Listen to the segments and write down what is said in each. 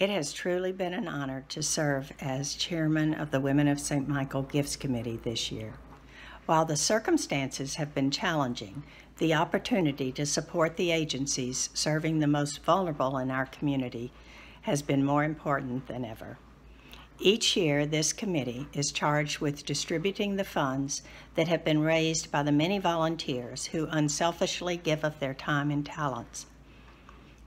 It has truly been an honor to serve as chairman of the Women of St. Michael Gifts Committee this year. While the circumstances have been challenging, the opportunity to support the agencies serving the most vulnerable in our community has been more important than ever. Each year, this committee is charged with distributing the funds that have been raised by the many volunteers who unselfishly give of their time and talents.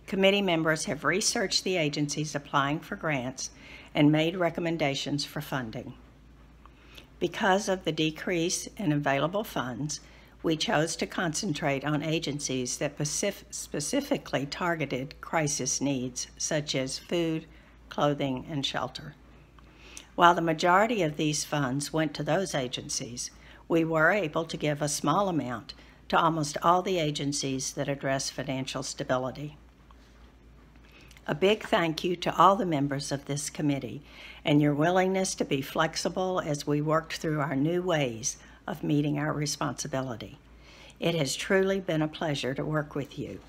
Committee members have researched the agencies applying for grants and made recommendations for funding. Because of the decrease in available funds, we chose to concentrate on agencies that specif specifically targeted crisis needs, such as food, clothing, and shelter. While the majority of these funds went to those agencies, we were able to give a small amount to almost all the agencies that address financial stability. A big thank you to all the members of this committee and your willingness to be flexible as we worked through our new ways of meeting our responsibility. It has truly been a pleasure to work with you.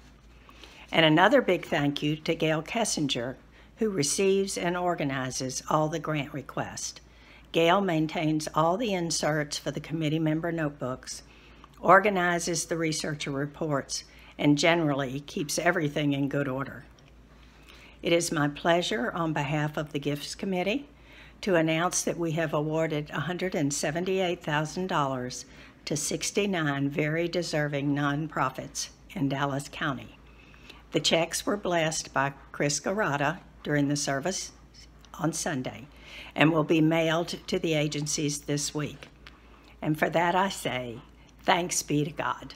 And another big thank you to Gail Kessinger who receives and organizes all the grant requests. Gail maintains all the inserts for the committee member notebooks, organizes the researcher reports, and generally keeps everything in good order. It is my pleasure on behalf of the Gifts Committee to announce that we have awarded $178,000 to 69 very deserving nonprofits in Dallas County. The checks were blessed by Chris Girata, during the service on Sunday and will be mailed to the agencies this week. And for that I say, thanks be to God.